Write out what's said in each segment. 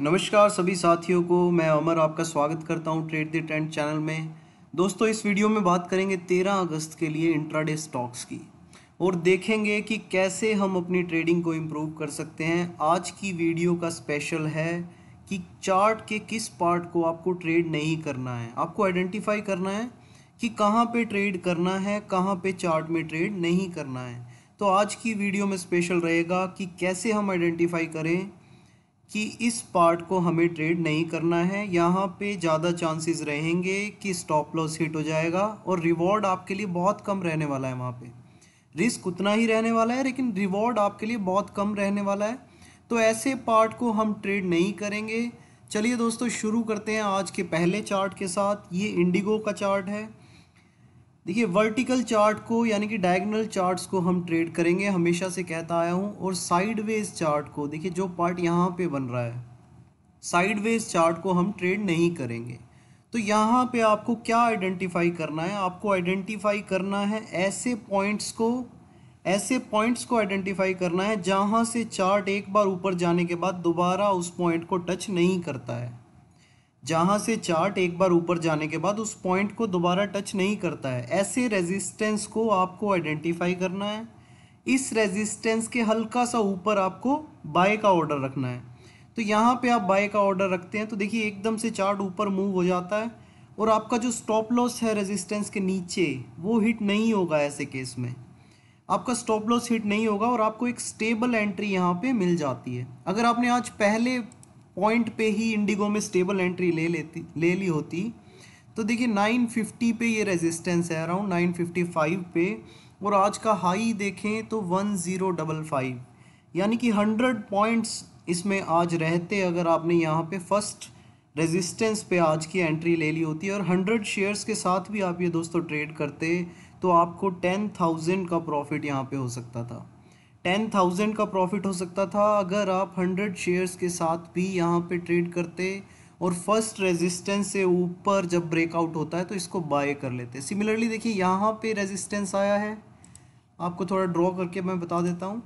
नमस्कार सभी साथियों को, मैं अमर आपका स्वागत करता हूँ ट्रेड द ट्रेंड चैनल में। दोस्तों, इस वीडियो में बात करेंगे 13 अगस्त के लिए इंट्राडे स्टॉक्स की और देखेंगे कि कैसे हम अपनी ट्रेडिंग को इम्प्रूव कर सकते हैं। आज की वीडियो का स्पेशल है कि चार्ट के किस पार्ट को आपको ट्रेड नहीं करना है। आपको आइडेंटिफाई करना है कि कहाँ पे ट्रेड करना है, कहाँ पे चार्ट में ट्रेड नहीं करना है। तो आज की वीडियो में स्पेशल रहेगा कि कैसे हम आइडेंटिफाई करें कि इस पार्ट को हमें ट्रेड नहीं करना है। यहाँ पे ज़्यादा चांसेस रहेंगे कि स्टॉप लॉस हिट हो जाएगा और रिवॉर्ड आपके लिए बहुत कम रहने वाला है वहाँ पे। रिस्क उतना ही रहने वाला है, लेकिन रिवॉर्ड आपके लिए बहुत कम रहने वाला है। तो ऐसे पार्ट को हम ट्रेड नहीं करेंगे। चलिए दोस्तों, शुरू करते हैं आज के पहले चार्ट के साथ। ये इंडिगो का चार्ट है। देखिए वर्टिकल चार्ट को, यानी कि डायगनल चार्ट्स को हम ट्रेड करेंगे, हमेशा से कहता आया हूँ, और साइडवेज चार्ट को, देखिए, जो पार्ट यहाँ पे बन रहा है साइडवेज चार्ट को हम ट्रेड नहीं करेंगे। तो यहाँ पे आपको क्या आइडेंटिफाई करना है? आपको आइडेंटिफाई करना है ऐसे पॉइंट्स को, ऐसे पॉइंट्स को आइडेंटिफाई करना है जहाँ से चार्ट एक बार ऊपर जाने के बाद दोबारा उस पॉइंट को टच नहीं करता है। जहाँ से चार्ट एक बार ऊपर जाने के बाद उस पॉइंट को दोबारा टच नहीं करता है। ऐसे रेजिस्टेंस को आपको आइडेंटिफाई करना है। इस रेजिस्टेंस के हल्का सा ऊपर आपको बाय का ऑर्डर रखना है। तो यहाँ पे आप बाय का ऑर्डर रखते हैं तो देखिए एकदम से चार्ट ऊपर मूव हो जाता है और आपका जो स्टॉप लॉस है रेजिस्टेंस के नीचे, वो हिट नहीं होगा ऐसे केस में। आपका स्टॉप लॉस हिट नहीं होगा और आपको एक स्टेबल एंट्री यहाँ पे मिल जाती है। अगर आपने आज पहले पॉइंट पे ही इंडिगो में स्टेबल एंट्री ले लेती ले ली होती। तो देखिए 950 पे ये रेजिस्टेंस है अराउंड 955 पे। और आज का हाई देखें तो 1055 यानी कि 100 पॉइंट्स इसमें आज रहते अगर आपने यहाँ पे फ़र्स्ट रेजिस्टेंस पे आज की एंट्री ले ली होती और 100 शेयर्स के साथ भी आप ये दोस्तों ट्रेड करते तो आपको 10,000 का प्रॉफिट यहाँ पे हो सकता था। टेन थाउज़ेंड का प्रॉफिट हो सकता था अगर आप हंड्रेड शेयर्स के साथ भी यहाँ पे ट्रेड करते और फ़र्स्ट रेजिस्टेंस से ऊपर जब ब्रेकआउट होता है तो इसको बाय कर लेते। सिमिलरली देखिए यहाँ पे रेजिस्टेंस आया है। आपको थोड़ा ड्रॉ करके मैं बता देता हूँ।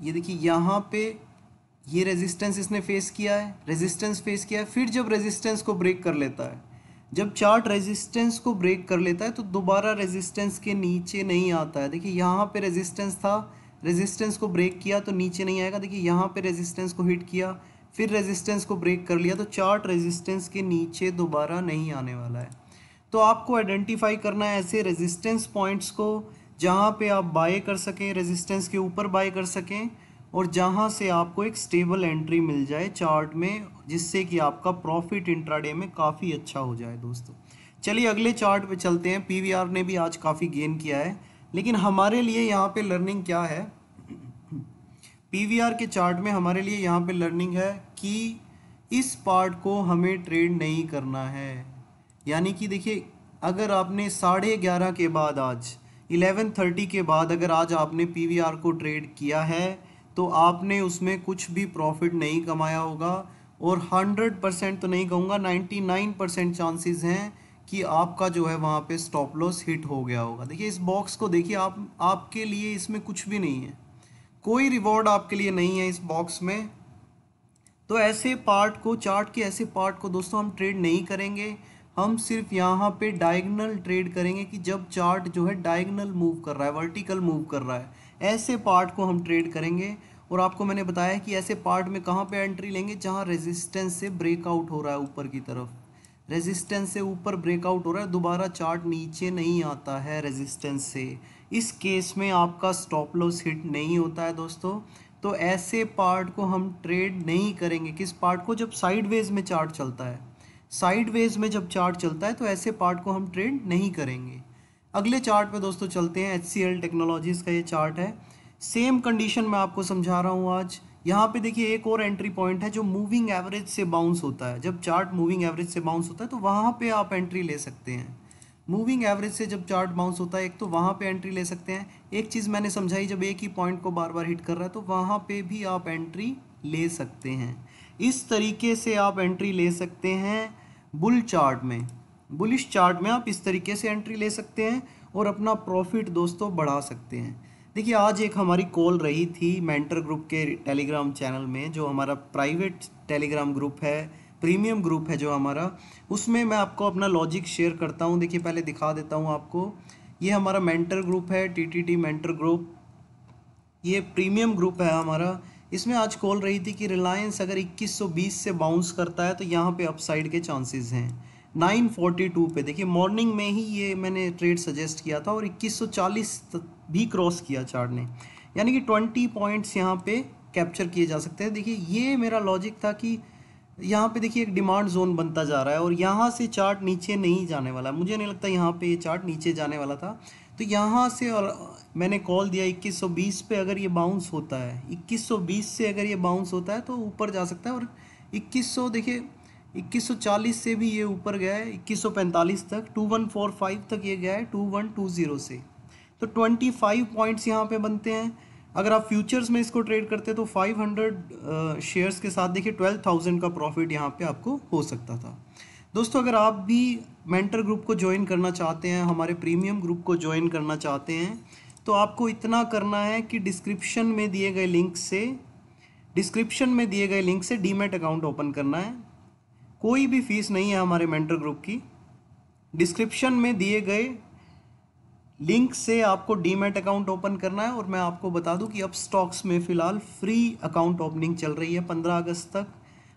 ये देखिए यहाँ पे ये रेजिस्टेंस इसने फेस किया है रेजिस्टेंस फेस किया है, फिर जब रेजिस्टेंस को ब्रेक कर लेता है, जब चार्ट रेजिस्टेंस को ब्रेक कर लेता है तो दोबारा रेजिस्टेंस के नीचे नहीं आता है। देखिए, यहाँ पे रेजिस्टेंस था रेजिस्टेंस को ब्रेक किया तो नीचे नहीं आएगा, देखिए, यहाँ पे रेजिस्टेंस को हिट किया, फिर रेजिस्टेंस को ब्रेक कर लिया तो चार्ट रेजिस्टेंस के नीचे दोबारा नहीं आने वाला है। तो आपको आइडेंटिफाई करना है ऐसे रेजिस्टेंस पॉइंट्स को, जहाँ पे आप बाय कर सकें रेजिस्टेंस के ऊपर बाय कर सकें और जहाँ से आपको एक स्टेबल एंट्री मिल जाए चार्ट में, जिससे कि आपका प्रॉफिट इंट्राडे में काफ़ी अच्छा हो जाए दोस्तों। चलिए अगले चार्ट पे चलते हैं। पीवीआर ने भी आज काफ़ी गेन किया है। लेकिन हमारे लिए यहाँ पे लर्निंग क्या है? पीवीआर के चार्ट में हमारे लिए यहाँ पे लर्निंग है कि इस पार्ट को हमें ट्रेड नहीं करना है। यानी कि देखिए, अगर आपने साढ़े ग्यारह के बाद आज इलेवन थर्टी के बाद अगर आज आपने पीवीआर को ट्रेड किया है तो आपने उसमें कुछ भी प्रॉफिट नहीं कमाया होगा और हंड्रेड परसेंट तो नहीं कहूँगा नाइन्टी नाइन परसेंट चांसेस हैं कि आपका जो है वहाँ पे स्टॉप लॉस हिट हो गया होगा। देखिए, इस बॉक्स को देखिए, आप, आपके लिए इसमें कुछ भी नहीं है। कोई रिवॉर्ड आपके लिए नहीं है इस बॉक्स में। तो ऐसे पार्ट को चार्ट के ऐसे पार्ट को दोस्तों हम ट्रेड नहीं करेंगे। हम सिर्फ़ यहाँ पे डायगनल ट्रेड करेंगे कि जब चार्ट जो है डायगनल मूव कर रहा है वर्टिकल मूव कर रहा है। ऐसे पार्ट को हम ट्रेड करेंगे और आपको मैंने बताया कि ऐसे पार्ट में कहाँ पे एंट्री लेंगे, जहाँ रेजिस्टेंस से ब्रेकआउट हो रहा है ऊपर की तरफ़। रेजिस्टेंस से ऊपर ब्रेकआउट हो रहा है, दोबारा चार्ट नीचे नहीं आता है रेजिस्टेंस से। इस केस में आपका स्टॉप लॉस हिट नहीं होता है दोस्तों। तो ऐसे पार्ट को हम ट्रेड नहीं करेंगे। किस पार्ट को? जब साइडवेज में चार्ट चलता है। साइडवेज में जब चार्ट चलता है तो ऐसे पार्ट को हम ट्रेड नहीं करेंगे। अगले चार्ट पे दोस्तों चलते हैं एल टेक्नोलॉजीज़ का ये चार्ट है। सेम कंडीशन मैं आपको समझा रहा हूँ आज। यहाँ पे देखिए एक और एंट्री पॉइंट है जो मूविंग एवरेज से बाउंस होता है। जब चार्ट मूविंग एवरेज से बाउंस होता है तो वहाँ पे आप एंट्री ले सकते हैं। मूविंग एवरेज से जब चार्ट बाउंस होता है, एक तो वहाँ पे एंट्री ले सकते हैं। एक चीज़ मैंने समझाई, जब एक ही पॉइंट को बार बार हिट कर रहा है तो वहाँ पे भी आप एंट्री ले सकते हैं। इस तरीके से आप एंट्री ले सकते हैं बुल चार्ट में। बुलिश चार्ट में आप इस तरीके से एंट्री ले सकते हैं और अपना प्रॉफिट दोस्तों बढ़ा सकते हैं। देखिए, आज एक हमारी कॉल रही थी मेंटर ग्रुप के टेलीग्राम चैनल में, जो हमारा प्राइवेट टेलीग्राम ग्रुप है, प्रीमियम ग्रुप है जो हमारा। उसमें मैं आपको अपना लॉजिक शेयर करता हूँ। देखिए, पहले दिखा देता हूँ आपको। ये हमारा मेंटर ग्रुप है T T T mentor group. ये प्रीमियम ग्रुप है हमारा। इसमें आज कॉल रही थी कि रिलायंस अगर 2120 से बाउंस करता है तो यहाँ पे अपसाइड के चांसेस हैं। 942 पे। देखिए मॉर्निंग में ही ये मैंने ट्रेड सजेस्ट किया था और 2140 भी क्रॉस किया चार्ट ने। यानी कि 20 पॉइंट्स यहाँ पे कैप्चर किए जा सकते हैं। देखिए, ये मेरा लॉजिक था कि यहाँ पे देखिए एक डिमांड जोन बनता जा रहा है और यहाँ से चार्ट नीचे नहीं जाने वाला। मुझे नहीं लगता यहाँ पे ये चार्ट नीचे जाने वाला था। तो यहाँ से और मैंने कॉल दिया 2120 पे अगर ये बाउंस होता है। 2120 से अगर ये बाउंस होता है तो ऊपर जा सकता है और 2100 देखिए 2140 से भी ये ऊपर गया है 2145 तक 2145 तक ये गया है 2120 से। तो 25 पॉइंट्स यहाँ पे बनते हैं। अगर आप फ्यूचर्स में इसको ट्रेड करते तो 500 शेयर्स के साथ देखिए 12,000 का प्रॉफिट यहाँ पे आपको हो सकता था। दोस्तों अगर आप भी मेंटर ग्रुप को ज्वाइन करना चाहते हैं हमारे प्रीमियम ग्रुप को ज्वाइन करना चाहते हैं तो आपको इतना करना है कि डिस्क्रिप्शन में दिए गए लिंक से डिस्क्रिप्शन में दिए गए लिंक से डीमेट अकाउंट ओपन करना है। कोई भी फ़ीस नहीं है हमारे मेंटर ग्रुप की। डिस्क्रिप्शन में दिए गए लिंक से आपको डीमेट अकाउंट ओपन करना है और मैं आपको बता दूँ कि अब स्टॉक्स में फ़िलहाल फ्री अकाउंट ओपनिंग चल रही है पंद्रह अगस्त तक।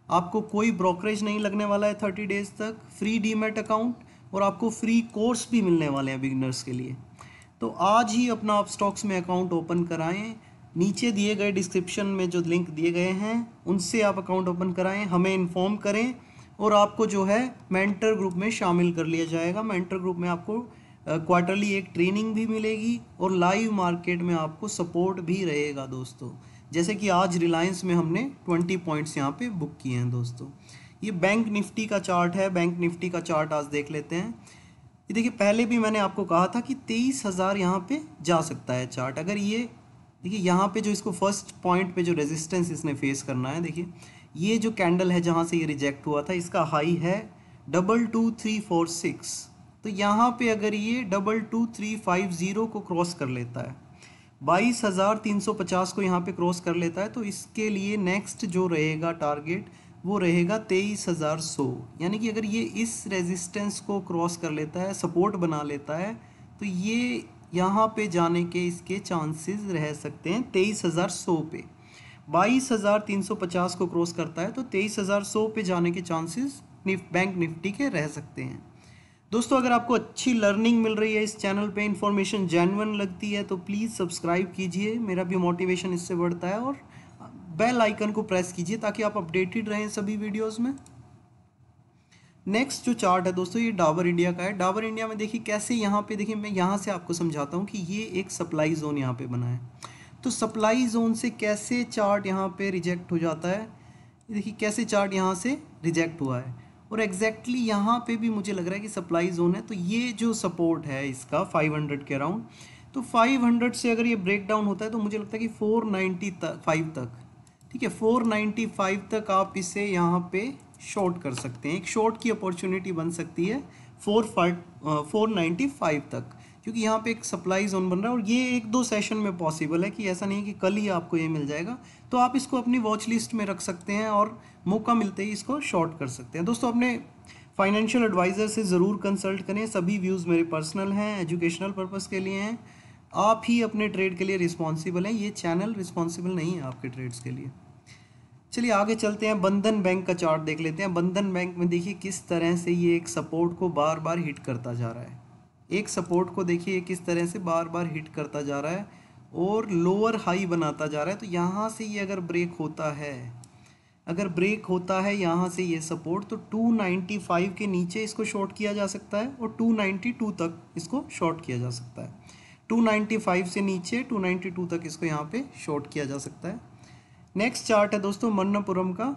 आपको कोई ब्रोकरेज नहीं लगने वाला है थर्टी डेज़ तक, फ्री डीमेट अकाउंट और आपको फ्री कोर्स भी मिलने वाले हैं बिगनर्स के लिए। तो आज ही अपना आप स्टॉक्स में अकाउंट ओपन कराएँ। नीचे दिए गए डिस्क्रिप्शन में जो लिंक दिए गए हैं, उनसे आप अकाउंट ओपन कराएँ, हमें इन्फॉर्म करें और आपको जो है मेंटर ग्रुप में शामिल कर लिया जाएगा। मेंटर ग्रुप में आपको क्वार्टरली एक ट्रेनिंग भी मिलेगी और लाइव मार्केट में आपको सपोर्ट भी रहेगा दोस्तों। जैसे कि आज रिलायंस में हमने ट्वेंटी पॉइंट्स यहाँ पे बुक किए हैं दोस्तों। ये बैंक निफ्टी का चार्ट है। बैंक निफ्टी का चार्ट आज देख लेते हैं। ये देखिए, पहले भी मैंने आपको कहा था कि तेईस हज़ार यहाँ पर जा सकता है चार्ट। अगर ये, देखिए, यहाँ पे जो इसको फ़र्स्ट पॉइंट पे जो रेजिस्टेंस इसने फेस करना है, देखिए ये जो कैंडल है जहाँ से ये रिजेक्ट हुआ था, इसका हाई है double two three four six तो यहाँ पे अगर ये double two three five zero को क्रॉस कर लेता है, बाईस हज़ार तीन सौ पचास को यहाँ पे क्रॉस कर लेता है तो इसके लिए नेक्स्ट जो रहेगा टारगेट वो रहेगा तेईस हज़ार सौ. यानी कि अगर ये इस रेजिस्टेंस को क्रॉस कर लेता है सपोर्ट बना लेता है तो ये यहाँ पे जाने के इसके चांसेस रह सकते हैं तेईस हज़ार सौ पे. बाईस हज़ार तीन सौ पचास को क्रॉस करता है तो तेईस हज़ार सौ पे जाने के चांसेस निफ, बैंक निफ्टी के रह सकते हैं। दोस्तों, अगर आपको अच्छी लर्निंग मिल रही है इस चैनल पे इंफॉर्मेशन जेनवन लगती है तो प्लीज़ सब्सक्राइब कीजिए। मेरा भी मोटिवेशन इससे बढ़ता है और बेल आइकन को प्रेस कीजिए ताकि आप अपडेटेड रहें सभी वीडियोस में। नेक्स्ट जो चार्ट है दोस्तों, ये डाबर इंडिया का है। डाबर इंडिया में देखिए कैसे यहाँ पे, देखिए मैं यहाँ से आपको समझाता हूँ कि ये एक सप्लाई जोन यहाँ पे बना है। तो सप्लाई जोन से कैसे चार्ट यहाँ पे रिजेक्ट हो जाता है? देखिए, कैसे चार्ट यहाँ से रिजेक्ट हुआ है? और एग्जैक्टली exactly यहाँ पे भी मुझे लग रहा है कि सप्लाई जोन है तो ये जो सपोर्ट है इसका 500 के अराउंड तो 500 से अगर ये ब्रेक डाउन होता है तो मुझे लगता है कि 495 तक तक, ठीक है? 495 तक आप इसे यहाँ पे शॉर्ट कर सकते हैं। एक शॉर्ट की अपॉर्चुनिटी बन सकती है four five four ninety five तक। क्योंकि यहाँ पे एक सप्लाई जोन बन रहा है और ये एक दो सेशन में पॉसिबल है कि ऐसा नहीं कि कल ही आपको ये मिल जाएगा। तो आप इसको अपनी वॉच लिस्ट में रख सकते हैं और मौका मिलते ही इसको शॉर्ट कर सकते हैं। दोस्तों, अपने फाइनेंशियल एडवाइज़र से ज़रूर कंसल्ट करें। सभी व्यूज़ मेरे पर्सनल हैं एजुकेशनल पर्पज़ के लिए हैं। आप ही अपने ट्रेड के लिए रिस्पॉन्सिबल हैं। ये चैनल रिस्पॉन्सिबल नहीं है आपके ट्रेड्स के लिए। चलिए, आगे चलते हैं। बंधन बैंक का चार्ट देख लेते हैं। बंधन बैंक में देखिए किस तरह से ये एक सपोर्ट को बार बार हिट करता जा रहा है। एक सपोर्ट को देखिए किस तरह से बार बार हिट करता जा रहा है और लोअर हाई बनाता जा रहा है। तो यहाँ से ये अगर ब्रेक होता है, अगर ब्रेक होता है यहाँ से ये सपोर्ट तो 295 के नीचे इसको शॉर्ट किया जा सकता है और 292 तक इसको शॉर्ट किया जा सकता है। 295 से नीचे 292 तक इसको यहाँ पे शॉर्ट किया जा सकता है। नेक्स्ट चार्ट है दोस्तों, मन्नापुरम का।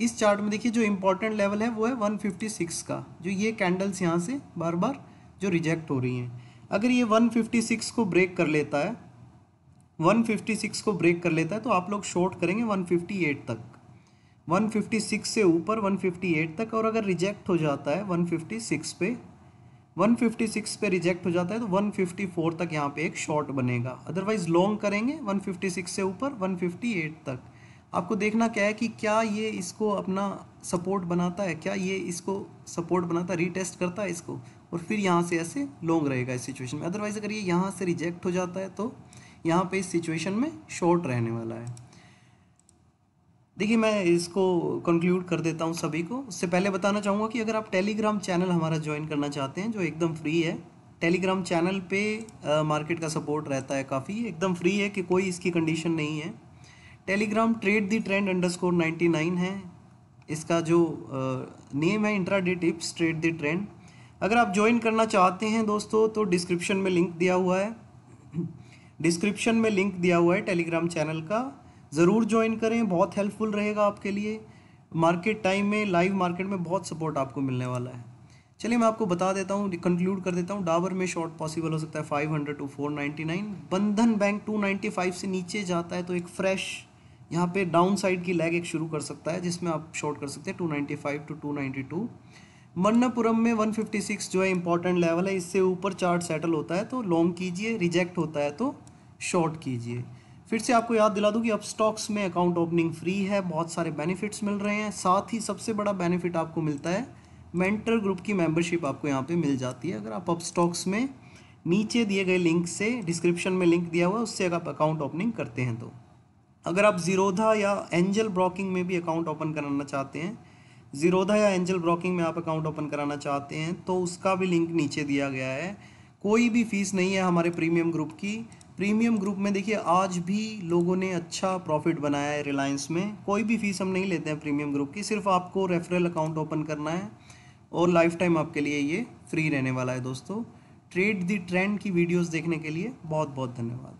इस चार्ट में देखिए जो इम्पोर्टेंट लेवल है वो है 156 का। जो ये कैंडल्स यहाँ से बार बार जो रिजेक्ट हो रही हैं अगर ये 156 को ब्रेक कर लेता है 156 को ब्रेक कर लेता है तो आप लोग शॉर्ट करेंगे 158 तक 156 से ऊपर 158 तक और अगर रिजेक्ट हो जाता है 156 पे 156 पे रिजेक्ट हो जाता है तो 154 तक यहाँ पे एक शॉर्ट बनेगा अदरवाइज़ लॉन्ग करेंगे 156 से ऊपर 158 तक आपको देखना क्या है कि क्या ये इसको अपना सपोर्ट बनाता है? क्या ये इसको सपोर्ट बनाता है? रीटेस्ट करता है इसको? और फिर यहाँ से ऐसे लॉन्ग रहेगा इस सिचुएशन में। अदरवाइज़ अगर ये यहाँ से रिजेक्ट हो जाता है तो यहाँ पे इस सिचुएशन में शॉर्ट रहने वाला है। देखिए, मैं इसको कंक्लूड कर देता हूँ सभी को। उससे पहले बताना चाहूँगा कि अगर आप टेलीग्राम चैनल हमारा ज्वाइन करना चाहते हैं, जो एकदम फ्री है टेलीग्राम चैनल पे मार्केट का सपोर्ट रहता है काफ़ी। एकदम फ्री है कि कोई इसकी कंडीशन नहीं है। Telegram trade the trend underscore ninety nine है। इसका जो नेम है intraday tips trade the trend अगर आप ज्वाइन करना चाहते हैं दोस्तों तो डिस्क्रिप्शन में लिंक दिया हुआ है। डिस्क्रिप्शन में लिंक दिया हुआ है टेलीग्राम चैनल का। ज़रूर ज्वाइन करें, बहुत हेल्पफुल रहेगा आपके लिए। मार्केट टाइम में लाइव मार्केट में बहुत सपोर्ट आपको मिलने वाला है। चलिए मैं आपको बता देता हूँ कंक्लूड कर देता हूँ। डाबर में शॉर्ट पॉसिबल हो सकता है five hundred two four ninety nine Bandhan bank two ninety five से नीचे जाता है तो एक फ्रेश यहाँ पे डाउन साइड की लैग एक शुरू कर सकता है, जिसमें आप शॉर्ट कर सकते हैं two ninety five two two ninety two Manappuram में वन फिफ्टी सिक्स जो है इंपॉर्टेंट लेवल है, इससे ऊपर चार्ट सेटल होता है तो लॉन्ग कीजिए रिजेक्ट होता है तो शॉर्ट कीजिए। फिर से आपको याद दिला दूँ कि अब स्टॉक्स में अकाउंट ओपनिंग फ्री है, बहुत सारे बेनिफिट्स मिल रहे हैं। साथ ही सबसे बड़ा बेनिफिट आपको मिलता है मेंटर ग्रुप की मेंबरशिप आपको यहाँ पे मिल जाती है। अगर आप अब स्टॉक्स में नीचे दिए गए लिंक से डिस्क्रिप्शन में लिंक दिया हुआ है, उससे अगर आप अकाउंट ओपनिंग करते हैं तो। अगर आप जीरोधा या एंजल ब्रोकिंग में भी अकाउंट ओपन कराना चाहते हैं जीरोधा या एंजल ब्रोकिंग में आप अकाउंट ओपन कराना चाहते हैं तो उसका भी लिंक नीचे दिया गया है। कोई भी फ़ीस नहीं है हमारे प्रीमियम ग्रुप की। प्रीमियम ग्रुप में देखिए, आज भी लोगों ने अच्छा प्रॉफिट बनाया है रिलायंस में। कोई भी फ़ीस हम नहीं लेते हैं प्रीमियम ग्रुप की, सिर्फ़ आपको रेफरल अकाउंट ओपन करना है और लाइफ टाइम आपके लिए ये फ्री रहने वाला है दोस्तों। ट्रेड दी ट्रेंड की वीडियोस देखने के लिए बहुत बहुत धन्यवाद।